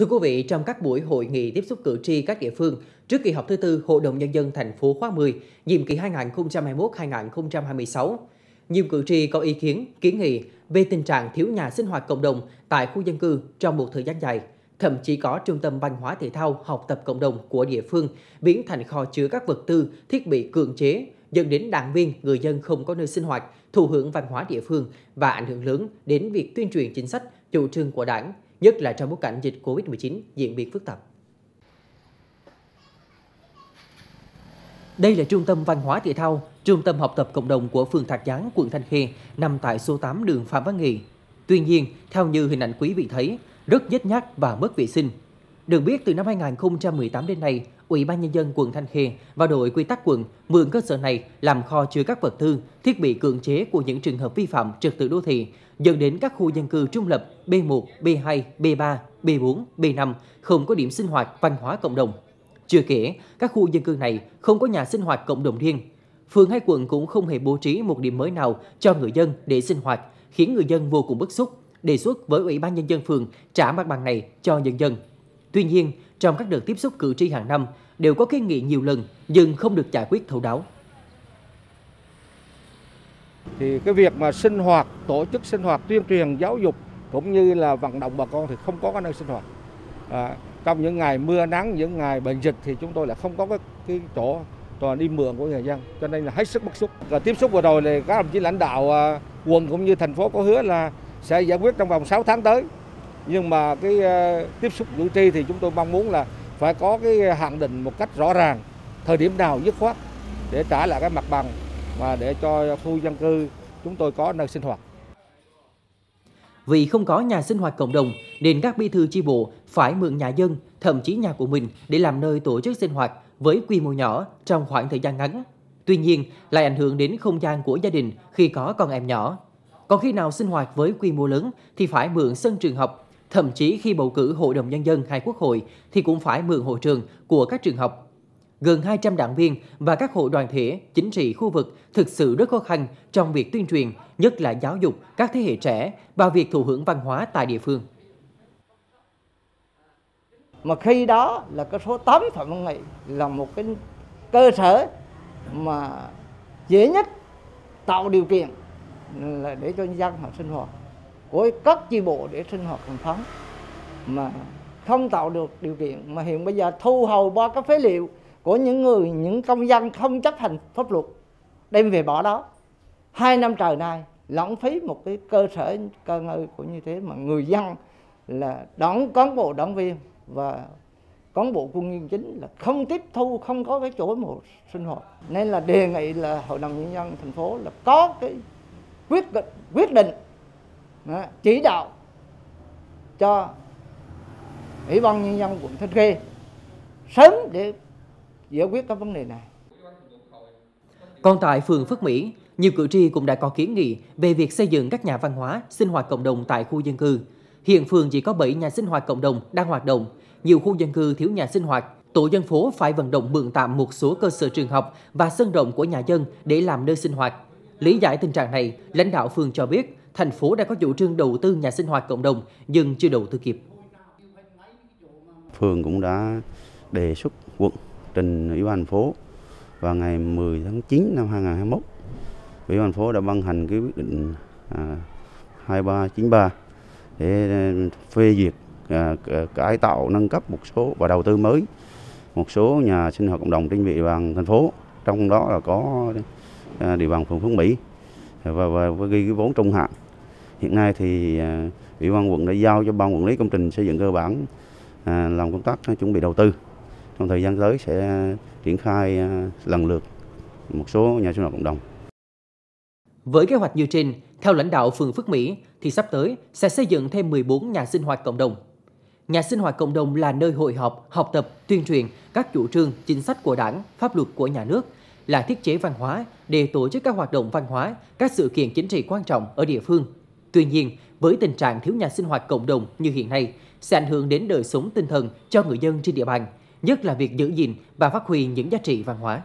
Thưa quý vị, trong các buổi hội nghị tiếp xúc cử tri các địa phương trước kỳ họp thứ tư Hội đồng Nhân dân thành phố khóa 10, nhiệm kỳ 2021-2026, nhiều cử tri có ý kiến, kiến nghị về tình trạng thiếu nhà sinh hoạt cộng đồng tại khu dân cư trong một thời gian dài. Thậm chí có trung tâm văn hóa thể thao học tập cộng đồng của địa phương biến thành kho chứa các vật tư, thiết bị cưỡng chế, dẫn đến đảng viên, người dân không có nơi sinh hoạt, thụ hưởng văn hóa địa phương và ảnh hưởng lớn đến việc tuyên truyền chính sách, chủ trương của đảng, nhất là trong bối cảnh dịch COVID-19 diễn biến phức tạp. Đây là trung tâm văn hóa thể thao, trung tâm học tập cộng đồng của phường Thạc Gián, quận Thanh Khê, nằm tại số 8 đường Phạm Văn Nghị. Tuy nhiên, theo như hình ảnh quý vị thấy, rất nhếch nhác và mất vệ sinh. Được biết từ năm 2018 đến nay, Ủy ban Nhân dân quận Thanh Khê và đội quy tắc quận mượn cơ sở này làm kho chứa các vật tư, thiết bị cưỡng chế của những trường hợp vi phạm trật tự đô thị, dẫn đến các khu dân cư trung lập B1, B2, B3, B4, B5 không có điểm sinh hoạt văn hóa cộng đồng. Chưa kể, các khu dân cư này không có nhà sinh hoạt cộng đồng riêng. Phường hay quận cũng không hề bố trí một điểm mới nào cho người dân để sinh hoạt, khiến người dân vô cùng bức xúc, đề xuất với Ủy ban Nhân dân phường trả mặt bằng này cho nhân dân. Tuy nhiên, trong các đợt tiếp xúc cử tri hàng năm đều có kiến nghị nhiều lần nhưng không được giải quyết thấu đáo. Thì cái việc mà sinh hoạt, tổ chức sinh hoạt, tuyên truyền, giáo dục cũng như là vận động bà con thì không có cái nơi sinh hoạt. À, trong những ngày mưa nắng, những ngày bệnh dịch thì chúng tôi là không có cái, cái chỗ toàn đi mượn của người dân cho nên là hết sức bức xúc. Và tiếp xúc vừa rồi thì các đồng chí lãnh đạo à, quận cũng như thành phố có hứa là sẽ giải quyết trong vòng 6 tháng tới. Nhưng mà cái ờ, tiếp xúc cử tri thì chúng tôi mong muốn là phải có cái hạn định một cách rõ ràng thời điểm nào dứt khoát để trả lại cái mặt bằng và để cho khu dân cư chúng tôi có nơi sinh hoạt. Vì không có nhà sinh hoạt cộng đồng nên các bí thư chi bộ phải mượn nhà dân, thậm chí nhà của mình để làm nơi tổ chức sinh hoạt với quy mô nhỏ trong khoảng thời gian ngắn. Tuy nhiên, lại ảnh hưởng đến không gian của gia đình khi có con em nhỏ. Còn khi nào sinh hoạt với quy mô lớn thì phải mượn sân trường học, thậm chí khi bầu cử Hội đồng Nhân dân hay Quốc hội thì cũng phải mượn hội trường của các trường học. Gần 200 đảng viên và các hội đoàn thể, chính trị khu vực thực sự rất khó khăn trong việc tuyên truyền, nhất là giáo dục các thế hệ trẻ và việc thụ hưởng văn hóa tại địa phương. Mà khi đó là cái số 8 Phạm Văn Nghị là một cái cơ sở mà dễ nhất tạo điều kiện là để cho dân họ sinh hoạt của các chi bộ để sinh hoạt thành tháng mà không tạo được điều kiện mà hiện bây giờ thu hầu ba các phế liệu của những người, những công dân không chấp hành pháp luật đem về bỏ đó. Hai năm trời nay, lãng phí một cái cơ sở, cơ ngơi của như thế mà người dân là đón cán bộ đảng viên và cán bộ quân nhân chính là không tiếp thu, không có cái chỗ một sinh hoạt. Nên là đề nghị là hội đồng nhân dân thành phố là có cái quyết định quyết định chỉ đạo cho ủy ban nhân dân quận Thanh Khê sớm để giải quyết các vấn đề này. Còn tại phường Phước Mỹ, nhiều cử tri cũng đã có kiến nghị về việc xây dựng các nhà văn hóa, sinh hoạt cộng đồng tại khu dân cư. Hiện phường chỉ có 7 nhà sinh hoạt cộng đồng đang hoạt động, nhiều khu dân cư thiếu nhà sinh hoạt. Tổ dân phố phải vận động mượn tạm một số cơ sở trường học và sân rộng của nhà dân để làm nơi sinh hoạt. Lý giải tình trạng này, lãnh đạo phường cho biết thành phố đã có chủ trương đầu tư nhà sinh hoạt cộng đồng nhưng chưa đầu tư kịp. Phường cũng đã đề xuất quận trình Ủy ban thành phố vào ngày 10 tháng 9 năm 2021. Ủy ban thành phố đã ban hành cái quyết định à, 2393 để à, phê duyệt à, cải tạo nâng cấp một số và đầu tư mới một số nhà sinh hoạt cộng đồng trên địa bàn thành phố trong đó là có à, địa bàn phường Phước Mỹ và, và, và ghi cái vốn trung hạn hiện nay thì à, ủy ban quận đã giao cho ban quản lý công trình xây dựng cơ bản à, làm công tác chuẩn bị đầu tư trong thời gian tới sẽ triển khai à, lần lượt một số nhà sinh hoạt cộng đồng. Với kế hoạch như trên, theo lãnh đạo phường Phước Mỹ thì sắp tới sẽ xây dựng thêm 14 nhà sinh hoạt cộng đồng. Nhà sinh hoạt cộng đồng là nơi hội họp, học tập, tuyên truyền các chủ trương, chính sách của đảng, pháp luật của nhà nước, là thiết chế văn hóa để tổ chức các hoạt động văn hóa, các sự kiện chính trị quan trọng ở địa phương. Tuy nhiên, với tình trạng thiếu nhà sinh hoạt cộng đồng như hiện nay, sẽ ảnh hưởng đến đời sống tinh thần cho người dân trên địa bàn, nhất là việc giữ gìn và phát huy những giá trị văn hóa.